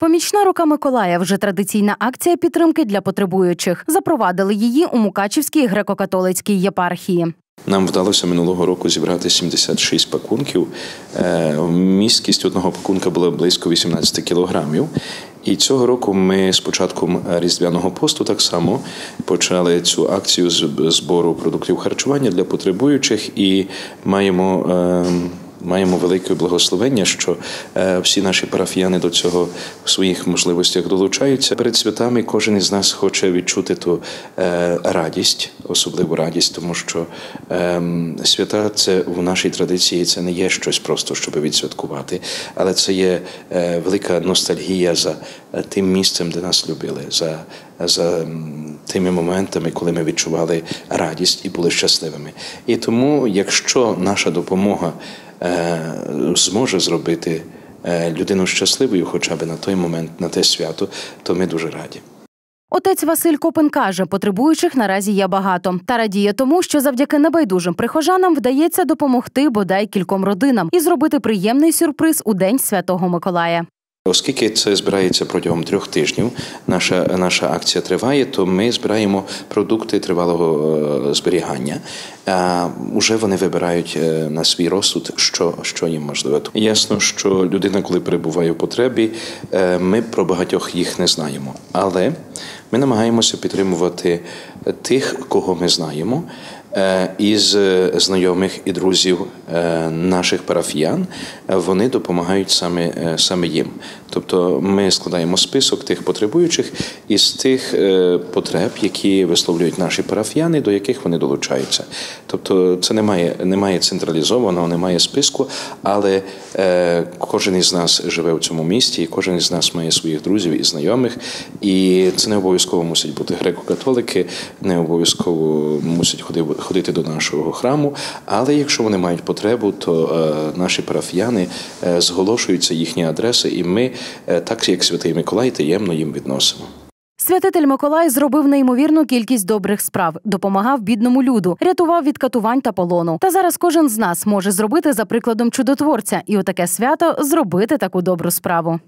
Помічна рука Миколая вже традиційна акція підтримки для потребуючих. Запровадили її у Мукачівській греко-католицькій єпархії. Нам вдалося минулого року зібрати 76 пакунків. Е, Місткість одного пакунка була близько 18 кілограмів. І цього року ми з початком різдвяного посту так само почали цю акцію збору продуктів харчування для потребуючих і маємо. Маємо велике благословення, що е, всі наші парафіяни до цього в своїх можливостях долучаються. Перед святами кожен із нас хоче відчути ту е, радість, особливу радість, тому що е, свята це в нашій традиції це не є щось просто, щоб відсвяткувати, але це є е, велика ностальгія за тим місцем, де нас любили, за, за тими моментами, коли ми відчували радість і були щасливими. І тому, якщо наша допомога зможе зробити е, людину щасливою, хоча б на той момент, на те свято, то ми дуже раді. Отець Василь Копин каже, потребуючих наразі є багато та радіє тому, що завдяки небайдужим прихожанам вдається допомогти бодай кільком родинам і зробити приємний сюрприз у день Святого Миколая. Оскільки це збирається протягом трьох тижнів, наша, наша акція триває, то ми збираємо продукти тривалого е, зберігання. А уже вони вибирають е, на свій розсуд, що, що їм можливо. Ясно, що людина, коли перебуває в потребі, е, ми про багатьох їх не знаємо. Але ми намагаємося підтримувати тих, кого ми знаємо. Е, Із е, знайомих і друзів е, наших парафіян вони допомагають саме, саме їм. Тобто ми складаємо список тих потребуючих із тих потреб, які висловлюють наші парафіяни, до яких вони долучаються. Тобто це немає, немає централізованого, немає списку, але кожен із нас живе в цьому місті, і кожен із нас має своїх друзів і знайомих. І це не обов'язково мусять бути греко-католики, не обов'язково мусять ходити, ходити до нашого храму. Але якщо вони мають потребу, то е, наші парафіяни е, зголошуються їхні адреси, і ми, е, так як святий Миколай, таємно їм відносимо. Святитель Миколай зробив неймовірну кількість добрих справ, допомагав бідному люду, рятував від катувань та полону. Та зараз кожен з нас може зробити за прикладом чудотворця і у таке свято зробити таку добру справу.